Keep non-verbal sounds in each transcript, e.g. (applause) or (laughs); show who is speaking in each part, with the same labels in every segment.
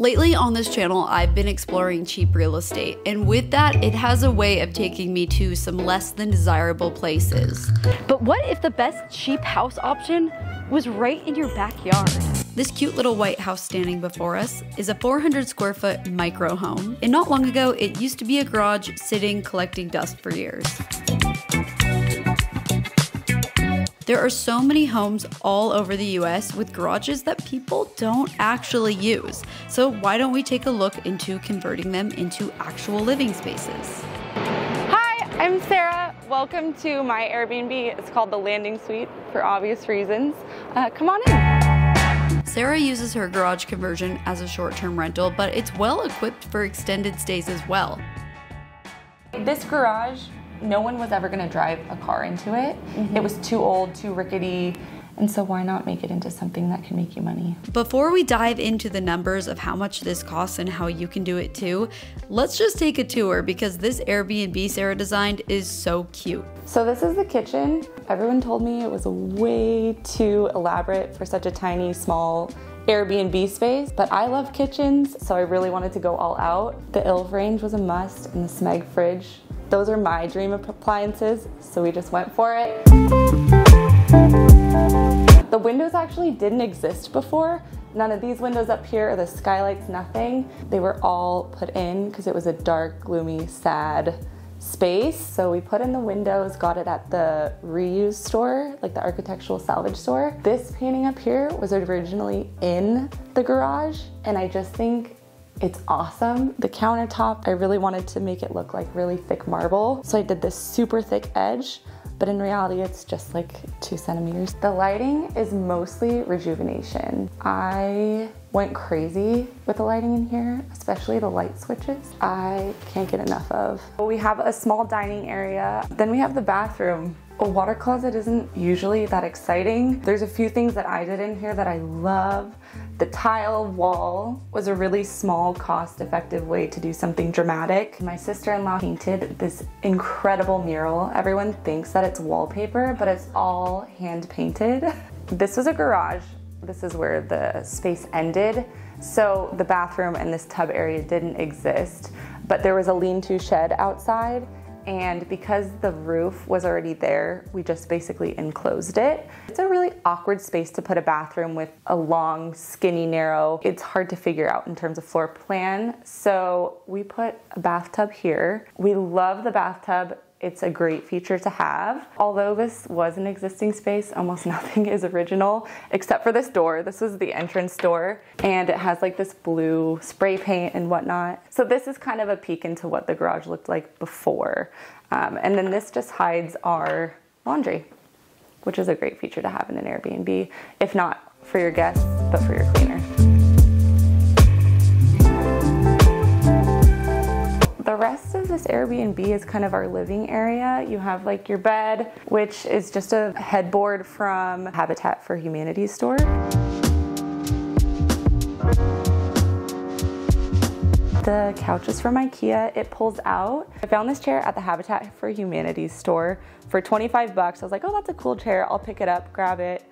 Speaker 1: Lately on this channel, I've been exploring cheap real estate, and with that, it has a way of taking me to some less than desirable places. But what if the best cheap house option was right in your backyard? This cute little white house standing before us is a 400 square foot micro home, and not long ago, it used to be a garage sitting collecting dust for years. There are so many homes all over the US with garages that people don't actually use. So, why don't we take a look into converting them into actual living spaces?
Speaker 2: Hi, I'm Sara. Welcome to my Airbnb. It's called the Landing Suite for obvious reasons. Uh, come on in.
Speaker 1: Sara uses her garage conversion as a short term rental, but it's well equipped for extended stays as well.
Speaker 2: This garage no one was ever going to drive a car into it. Mm-hmm. It was too old, too rickety. And so, why not make it into something that can make you money?
Speaker 1: Before we dive into the numbers of how much this costs and how you can do it too, let's just take a tour because this Airbnb Sara designed is so cute.
Speaker 2: So, this is the kitchen. Everyone told me it was way too elaborate for such a tiny, small Airbnb space, but I love kitchens, so I really wanted to go all out. The ILVE range was a must, and the Smeg fridge those are my dream appliances, so we just went for it. The windows actually didn't exist before. None of these windows up here or the skylights, nothing. They were all put in because it was a dark, gloomy, sad space. So we put in the windows, got it at the reuse store, like the architectural salvage store. This painting up here was originally in the garage, and I just think it's awesome. The countertop, I really wanted to make it look like really thick marble. So I did this super thick edge, but in reality, it's just like two centimeters. The lighting is mostly Rejuvenation. I went crazy with the lighting in here, especially the light switches. I can't get enough of. We have a small dining area. Then we have the bathroom. A water closet isn't usually that exciting. There's a few things that I did in here that I love. The tile wall was a really small, cost effective way to do something dramatic. My sister in law painted this incredible mural. Everyone thinks that it's wallpaper, but it's all hand painted. This was a garage. This is where the space ended. So the bathroom and this tub area didn't exist, but there was a lean to shed outside and because the roof was already there, we just basically enclosed it. It's a really awkward space to put a bathroom with a long, skinny, narrow. It's hard to figure out in terms of floor plan. So we put a bathtub here. We love the bathtub. It's a great feature to have. Although this was an existing space, almost (laughs) nothing is original except for this door. This was the entrance door and it has like this blue spray paint and whatnot. So this is kind of a peek into what the garage looked like before. Um, and then this just hides our laundry, which is a great feature to have in an Airbnb, if not for your guests, but for your cleaner. This Airbnb is kind of our living area. You have like your bed, which is just a headboard from Habitat for Humanity store. The couch is from Ikea. It pulls out. I found this chair at the Habitat for Humanity store for 25 bucks. I was like, oh, that's a cool chair. I'll pick it up, grab it,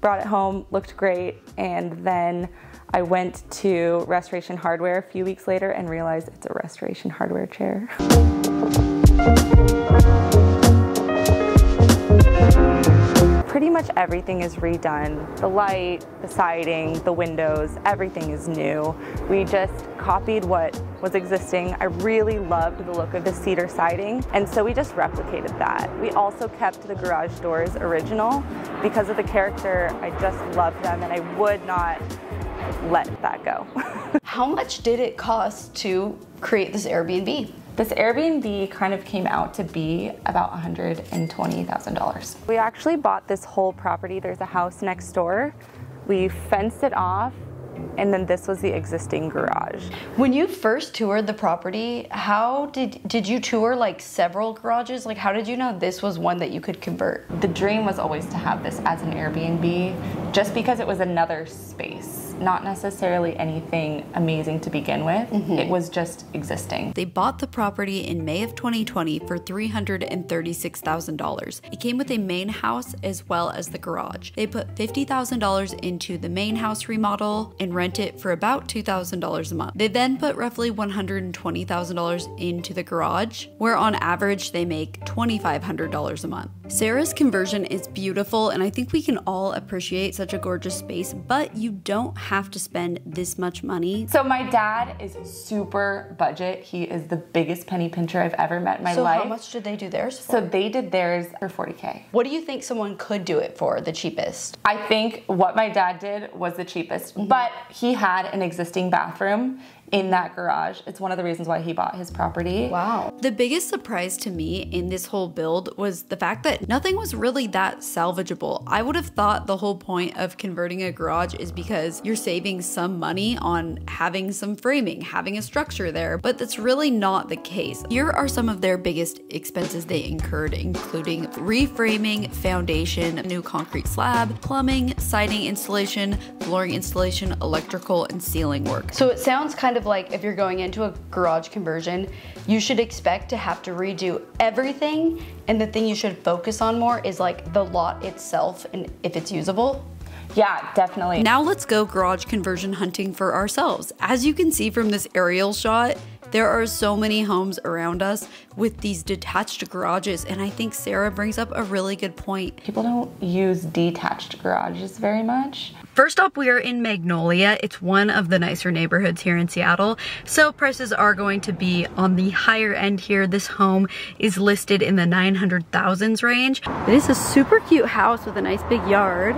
Speaker 2: brought it home, looked great, and then I went to Restoration Hardware a few weeks later and realized it's a Restoration Hardware chair. Pretty much everything is redone. The light, the siding, the windows, everything is new. We just copied what was existing. I really loved the look of the cedar siding, and so we just replicated that. We also kept the garage doors original because of the character. I just loved them, and I would not let that go. (laughs)
Speaker 1: How much did it cost to create this Airbnb?
Speaker 2: This Airbnb kind of came out to be about $120,000. We actually bought this whole property. There's a house next door. We fenced it off and then this was the existing garage.
Speaker 1: When you first toured the property, how did did you tour like several garages? Like how did you know this was one that you could convert?
Speaker 2: The dream was always to have this as an Airbnb just because it was another space not necessarily anything amazing to begin with. Mm -hmm. It was just existing.
Speaker 1: They bought the property in May of 2020 for $336,000. It came with a main house as well as the garage. They put $50,000 into the main house remodel and rent it for about $2,000 a month. They then put roughly $120,000 into the garage, where on average they make $2,500 a month. Sara's conversion is beautiful, and I think we can all appreciate such a gorgeous space, but you don't have to spend this much money.
Speaker 2: So, my dad is super budget. He is the biggest penny pincher I've ever met in my
Speaker 1: so
Speaker 2: life.
Speaker 1: So, how much did they do theirs for?
Speaker 2: So, they did theirs for 40K.
Speaker 1: What do you think someone could do it for, the cheapest?
Speaker 2: I think what my dad did was the cheapest, mm -hmm. but he had an existing bathroom in that garage. It's one of the reasons why he bought his property.
Speaker 1: Wow. The biggest surprise to me in this whole build was the fact that nothing was really that salvageable. I would have thought the whole point of converting a garage is because you're saving some money on having some framing, having a structure there, but that's really not the case. Here are some of their biggest expenses they incurred, including reframing, foundation, new concrete slab, plumbing, siding installation, flooring installation, electrical, and ceiling work. So it sounds kind of of like if you're going into a garage conversion, you should expect to have to redo everything. And the thing you should focus on more is like the lot itself and if it's usable.
Speaker 2: Yeah, definitely.
Speaker 1: Now let's go garage conversion hunting for ourselves. As you can see from this aerial shot, there are so many homes around us with these detached garages, and I think Sara brings up a really good point.
Speaker 2: People don't use detached garages very much.
Speaker 1: First up, we are in Magnolia. It's one of the nicer neighborhoods here in Seattle, so prices are going to be on the higher end here. This home is listed in the 900,000s range. It is a super cute house with a nice big yard.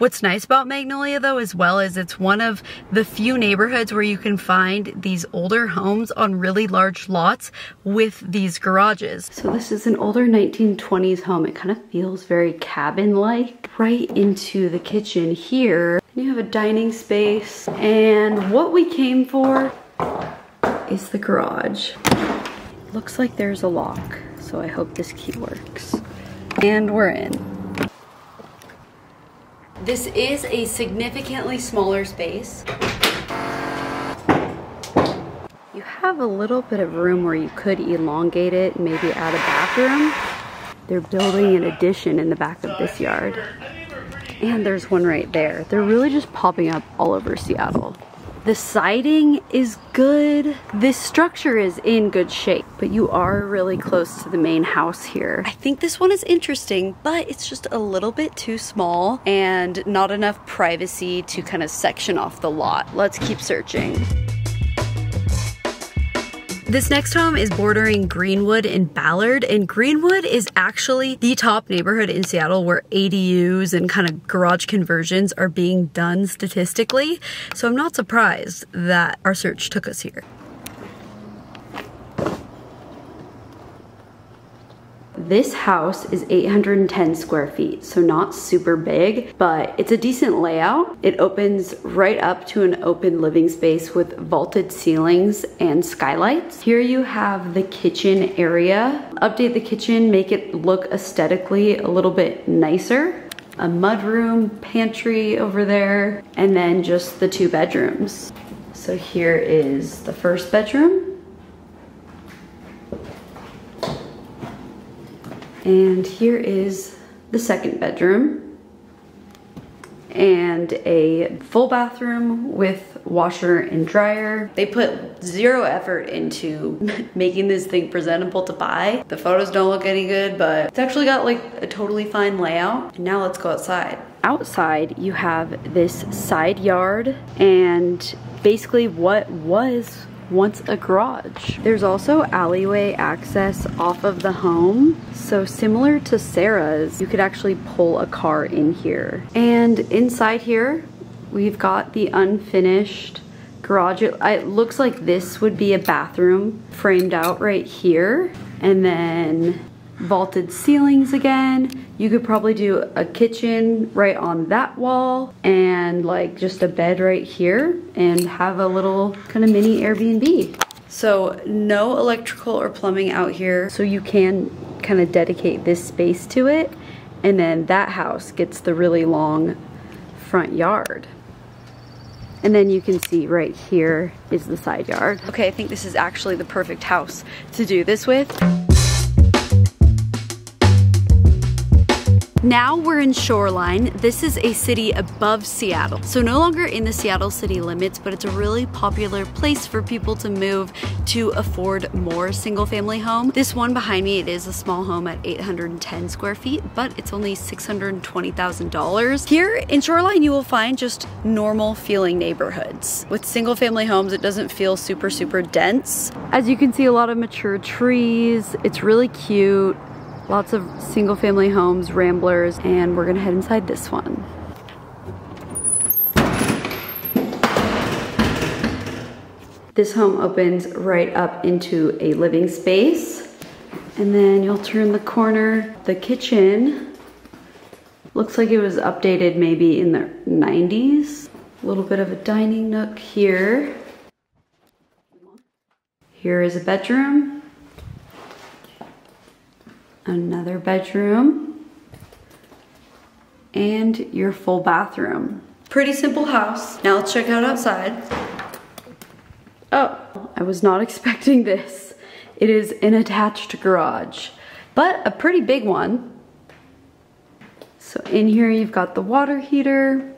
Speaker 1: What's nice about Magnolia though as well is it's one of the few neighborhoods where you can find these older homes on really large lots with these garages. So this is an older 1920s home. It kind of feels very cabin-like. Right into the kitchen here, you have a dining space and what we came for is the garage. Looks like there's a lock, so I hope this key works. And we're in. This is a significantly smaller space. You have a little bit of room where you could elongate it, maybe add a bathroom. They're building an addition in the back of this yard. And there's one right there. They're really just popping up all over Seattle. The siding is good. This structure is in good shape, but you are really close to the main house here. I think this one is interesting, but it's just a little bit too small and not enough privacy to kind of section off the lot. Let's keep searching. This next home is bordering Greenwood and Ballard, and Greenwood is actually the top neighborhood in Seattle where ADUs and kind of garage conversions are being done statistically. So I'm not surprised that our search took us here. This house is 810 square feet, so not super big, but it's a decent layout. It opens right up to an open living space with vaulted ceilings and skylights. Here you have the kitchen area. Update the kitchen, make it look aesthetically a little bit nicer a mudroom, pantry over there, and then just the two bedrooms. So here is the first bedroom. And here is the second bedroom and a full bathroom with washer and dryer. They put zero effort into (laughs) making this thing presentable to buy. The photos don't look any good, but it's actually got like a totally fine layout. And now let's go outside. Outside, you have this side yard and basically what was once a garage. There's also alleyway access off of the home. So similar to Sara's, you could actually pull a car in here. And inside here, we've got the unfinished garage. It, it looks like this would be a bathroom framed out right here. And then vaulted ceilings again. You could probably do a kitchen right on that wall and like just a bed right here and have a little kind of mini Airbnb. So no electrical or plumbing out here. So you can kind of dedicate this space to it. And then that house gets the really long front yard. And then you can see right here is the side yard. Okay, I think this is actually the perfect house to do this with. Now we're in Shoreline. This is a city above Seattle. So no longer in the Seattle city limits, but it's a really popular place for people to move to afford more single family home. This one behind me, it is a small home at 810 square feet, but it's only $620,000. Here in Shoreline, you will find just normal feeling neighborhoods. With single family homes, it doesn't feel super, super dense. As you can see, a lot of mature trees. It's really cute. Lots of single family homes, ramblers, and we're gonna head inside this one. This home opens right up into a living space. And then you'll turn the corner, the kitchen. Looks like it was updated maybe in the 90s. A little bit of a dining nook here. Here is a bedroom another bedroom, and your full bathroom. Pretty simple house. Now let's check out outside. Oh, I was not (laughs) expecting this. It is an attached garage, but a pretty big one. So in here you've got the water heater,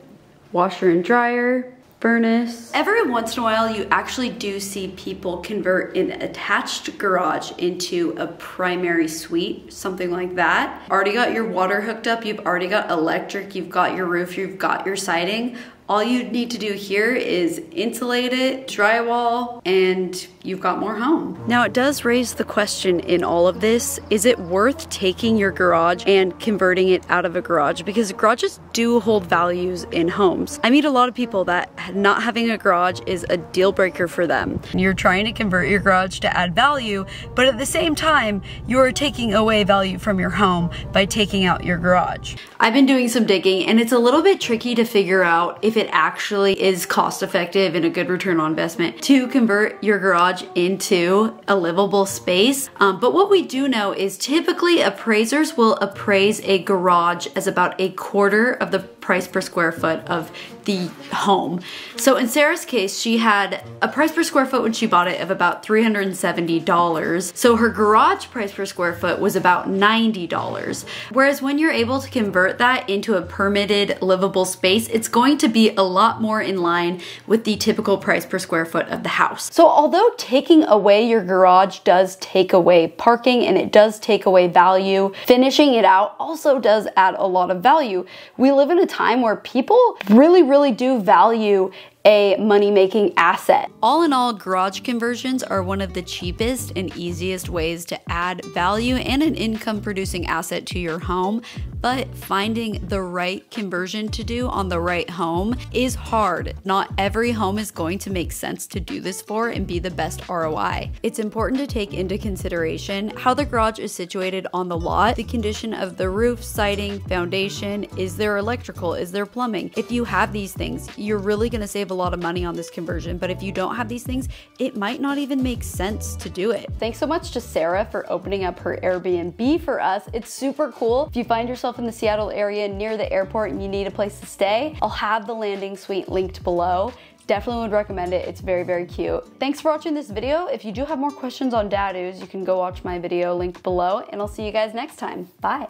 Speaker 1: washer and dryer, furnace. Every once in a while, you actually do see people convert an attached garage into a primary suite, something like that. Already got your water hooked up, you've already got electric, you've got your roof, you've got your siding. All you need to do here is insulate it, drywall, and you've got more home. Now it does raise the question in all of this, is it worth taking your garage and converting it out of a garage? Because garages do hold values in homes. I meet a lot of people that not having a garage is a deal breaker for them. You're trying to convert your garage to add value, but at the same time, you're taking away value from your home by taking out your garage. I've been doing some digging and it's a little bit tricky to figure out if it actually is cost effective and a good return on investment to convert your garage into a livable space. Um, but what we do know is typically appraisers will appraise a garage as about a quarter of the price per square foot of the home. So in Sara's case, she had a price per square foot when she bought it of about $370. So her garage price per square foot was about $90. Whereas when you're able to convert that into a permitted livable space, it's going to be a lot more in line with the typical price per square foot of the house. So although taking away your garage does take away parking and it does take away value, finishing it out also does add a lot of value. We live in a time where people really, really do value a money making asset. All in all, garage conversions are one of the cheapest and easiest ways to add value and an income producing asset to your home. But finding the right conversion to do on the right home is hard. Not every home is going to make sense to do this for and be the best ROI. It's important to take into consideration how the garage is situated on the lot, the condition of the roof, siding, foundation, is there electrical, is there plumbing? If you have these things, you're really gonna save a lot of money on this conversion, but if you don't have these things, it might not even make sense to do it. Thanks so much to Sara for opening up her Airbnb for us. It's super cool. If you find yourself in the Seattle area near the airport and you need a place to stay, I'll have the landing suite linked below. Definitely would recommend it. It's very, very cute. Thanks for watching this video. If you do have more questions on DADUs, you can go watch my video linked below and I'll see you guys next time. Bye.